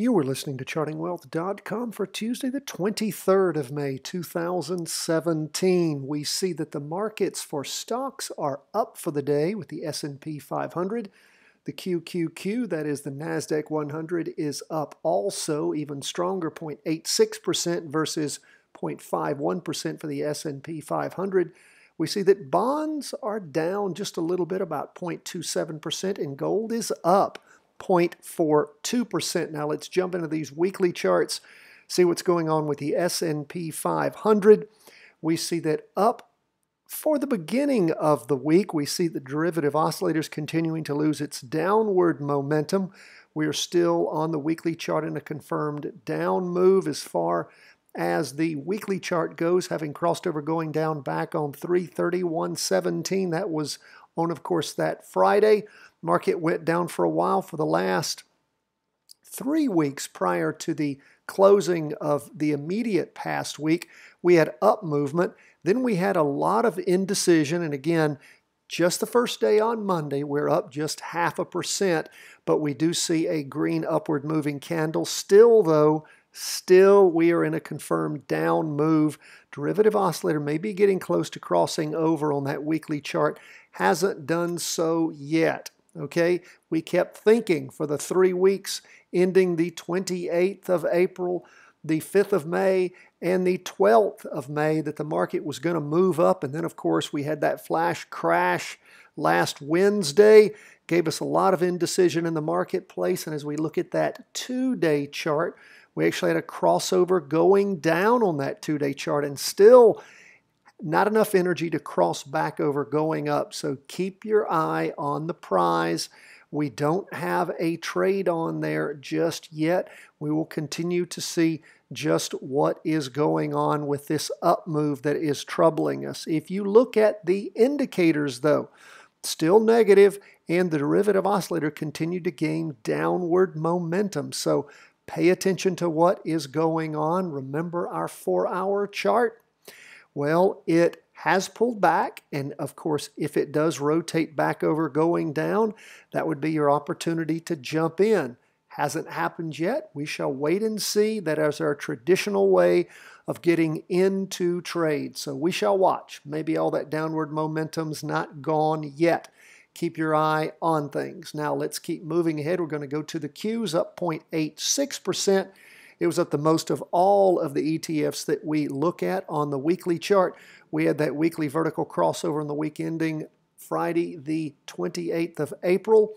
You were listening to chartingwealth.com for Tuesday, the 23rd of May, 2017. We see that the markets for stocks are up for the day with the S&P 500. The QQQ, that is the Nasdaq 100, is up also, even stronger, 0.86% versus 0.51% for the S&P 500. We see that bonds are down just a little bit, about 0.27%, and gold is up 0.42%. Now let's jump into these weekly charts, see what's going on with the S&P 500. We see that up for the beginning of the week, we see the derivative oscillators continuing to lose its downward momentum. We are still on the weekly chart in a confirmed down move as far as the weekly chart goes, having crossed over going down back on 331.17. That was on, of course, that Friday. Market went down for a while for the last three weeks prior to the closing of the immediate past week. We had up movement. Then we had a lot of indecision. And again, just the first day on Monday, we're up just half a percent, but we do see a green upward moving candle. Still, though, still we are in a confirmed down move. Derivative oscillator may be getting close to crossing over on that weekly chart. Hasn't done so yet. Okay, we kept thinking for the three weeks ending the 28th of April, the 5th of May, and the 12th of May that the market was going to move up. And then, of course, we had that flash crash last Wednesday, gave us a lot of indecision in the marketplace. And as we look at that two day chart, we actually had a crossover going down on that two day chart and still not enough energy to cross back over going up. So keep your eye on the prize. We don't have a trade on there just yet. We will continue to see just what is going on with this up move that is troubling us. If you look at the indicators, though, still negative, and the derivative oscillator continued to gain downward momentum. So pay attention to what is going on. Remember our four hour chart? Well, it has pulled back. And of course, if it does rotate back over going down, that would be your opportunity to jump in. Hasn't happened yet. We shall wait and see. That is our traditional way of getting into trade. So we shall watch. Maybe all that downward momentum's not gone yet. Keep your eye on things. Now let's keep moving ahead. We're going to go to the Qs up 0.86%. It was up the most of all of the ETFs that we look at on the weekly chart. We had that weekly vertical crossover on the week ending Friday, the 28th of April.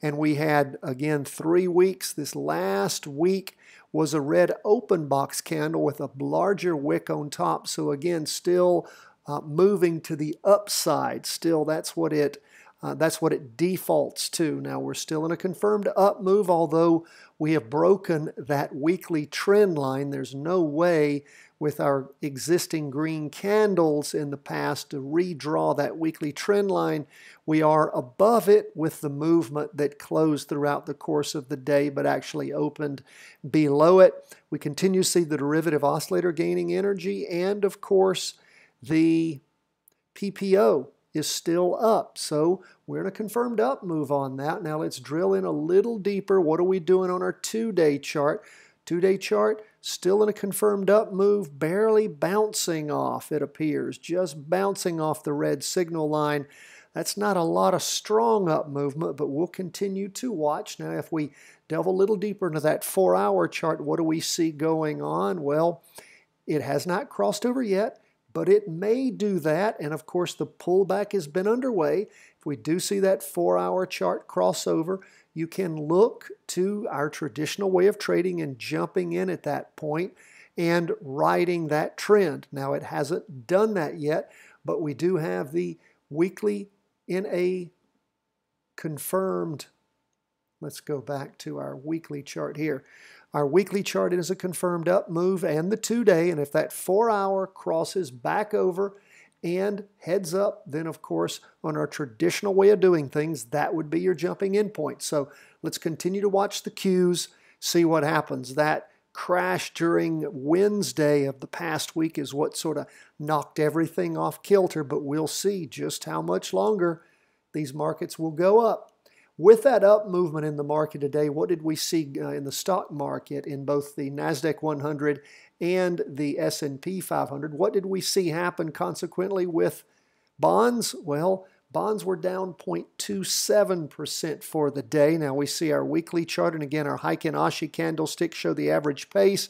And we had, again, three weeks. This last week was a red open box candle with a larger wick on top. So, again, still uh, moving to the upside. Still, that's what it uh, that's what it defaults to. Now we're still in a confirmed up move, although we have broken that weekly trend line. There's no way with our existing green candles in the past to redraw that weekly trend line. We are above it with the movement that closed throughout the course of the day but actually opened below it. We continue to see the derivative oscillator gaining energy and, of course, the PPO is still up. So we're in a confirmed up move on that. Now let's drill in a little deeper. What are we doing on our two-day chart? Two-day chart, still in a confirmed up move, barely bouncing off, it appears, just bouncing off the red signal line. That's not a lot of strong up movement, but we'll continue to watch. Now, if we delve a little deeper into that four-hour chart, what do we see going on? Well, it has not crossed over yet but it may do that. And of course, the pullback has been underway. If we do see that four hour chart crossover, you can look to our traditional way of trading and jumping in at that point and riding that trend. Now, it hasn't done that yet, but we do have the weekly in a confirmed. Let's go back to our weekly chart here. Our weekly chart is a confirmed up move and the two day. And if that four hour crosses back over and heads up, then of course, on our traditional way of doing things, that would be your jumping in point. So let's continue to watch the Qs, see what happens. That crash during Wednesday of the past week is what sort of knocked everything off kilter, but we'll see just how much longer these markets will go up. With that up movement in the market today, what did we see uh, in the stock market in both the Nasdaq 100 and the S&P 500? What did we see happen consequently with bonds? Well, bonds were down 0.27% for the day. Now we see our weekly chart and again our Heikin Ashi candlestick show the average pace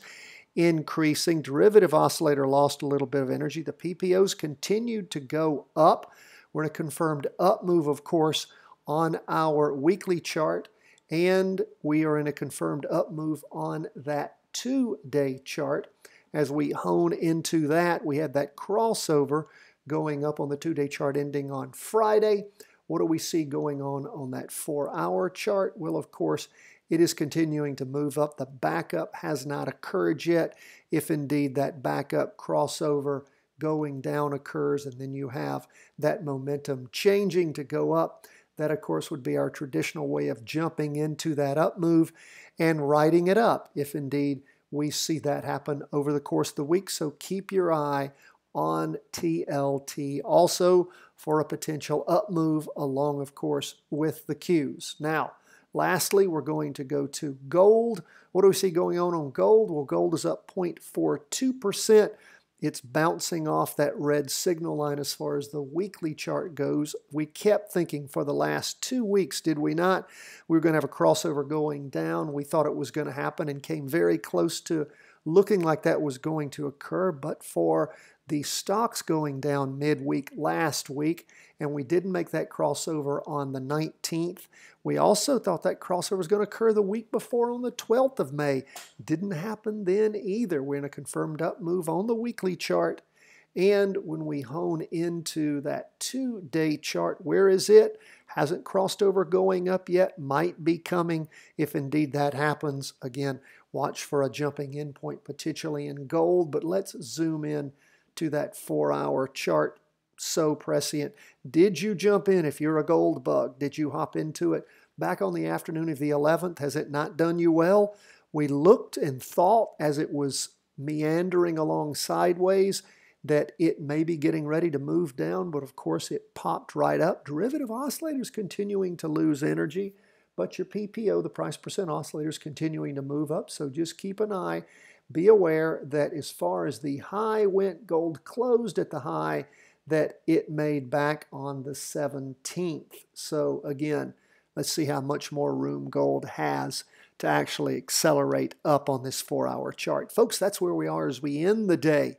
increasing. Derivative oscillator lost a little bit of energy. The PPOs continued to go up. We're in a confirmed up move, of course, on our weekly chart, and we are in a confirmed up move on that two-day chart. As we hone into that, we had that crossover going up on the two-day chart ending on Friday. What do we see going on on that four-hour chart? Well, of course, it is continuing to move up. The backup has not occurred yet. If indeed that backup crossover going down occurs and then you have that momentum changing to go up, that, of course, would be our traditional way of jumping into that up move and riding it up if indeed we see that happen over the course of the week. So keep your eye on TLT also for a potential up move along, of course, with the Qs. Now, lastly, we're going to go to gold. What do we see going on on gold? Well, gold is up 0.42%. It's bouncing off that red signal line as far as the weekly chart goes. We kept thinking for the last two weeks, did we not? We were going to have a crossover going down. We thought it was going to happen and came very close to looking like that was going to occur, but for the stocks going down midweek last week, and we didn't make that crossover on the 19th. We also thought that crossover was going to occur the week before on the 12th of May. Didn't happen then either. We're in a confirmed up move on the weekly chart. And when we hone into that two day chart, where is it? Hasn't crossed over going up yet, might be coming if indeed that happens. Again, watch for a jumping in point potentially in gold, but let's zoom in to that four hour chart so prescient. Did you jump in if you're a gold bug? Did you hop into it back on the afternoon of the 11th? Has it not done you well? We looked and thought as it was meandering along sideways that it may be getting ready to move down, but of course it popped right up. Derivative oscillators continuing to lose energy, but your PPO, the price percent oscillator, is continuing to move up. So just keep an eye be aware that as far as the high went, gold closed at the high that it made back on the 17th. So again, let's see how much more room gold has to actually accelerate up on this four hour chart. Folks, that's where we are as we end the day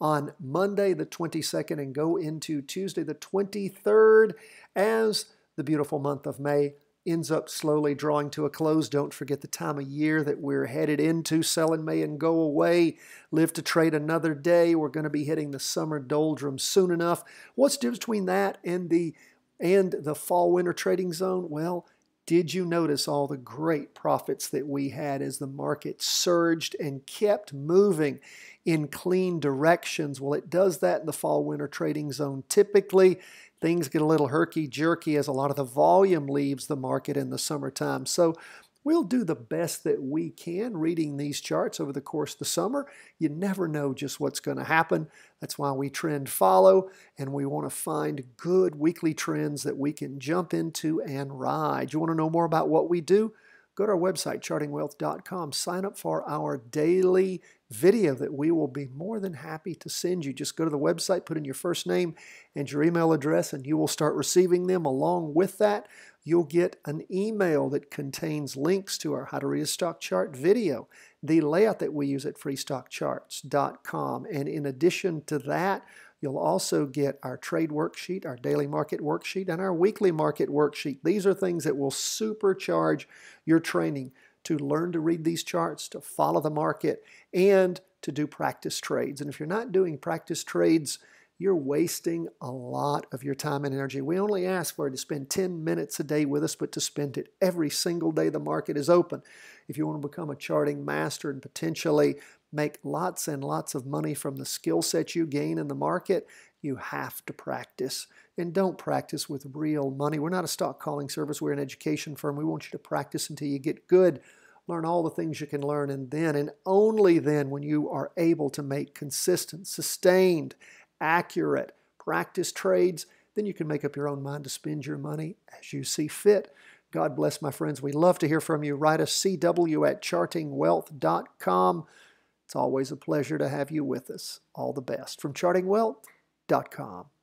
on Monday the 22nd and go into Tuesday the 23rd as the beautiful month of May ends up slowly drawing to a close. Don't forget the time of year that we're headed into. Sell in May and go away. Live to trade another day. We're going to be hitting the summer doldrums soon enough. What's the difference between that and the and the fall winter trading zone? Well, did you notice all the great profits that we had as the market surged and kept moving in clean directions? Well, it does that in the fall winter trading zone typically things get a little herky jerky as a lot of the volume leaves the market in the summertime. So we'll do the best that we can reading these charts over the course of the summer. You never know just what's going to happen. That's why we trend follow and we want to find good weekly trends that we can jump into and ride. You want to know more about what we do? Go to our website, chartingwealth.com. Sign up for our daily video that we will be more than happy to send you. Just go to the website, put in your first name and your email address, and you will start receiving them. Along with that, you'll get an email that contains links to our How to Read a Stock Chart video, the layout that we use at freestockcharts.com. And in addition to that, You'll also get our trade worksheet, our daily market worksheet, and our weekly market worksheet. These are things that will supercharge your training to learn to read these charts, to follow the market, and to do practice trades. And if you're not doing practice trades, you're wasting a lot of your time and energy. We only ask for you to spend 10 minutes a day with us, but to spend it every single day the market is open. If you want to become a charting master and potentially make lots and lots of money from the skill set you gain in the market, you have to practice. And don't practice with real money. We're not a stock calling service, we're an education firm. We want you to practice until you get good. Learn all the things you can learn, and then, and only then, when you are able to make consistent, sustained, accurate practice trades, then you can make up your own mind to spend your money as you see fit. God bless my friends. We love to hear from you. Write us cw at chartingwealth.com. It's always a pleasure to have you with us. All the best from chartingwealth.com.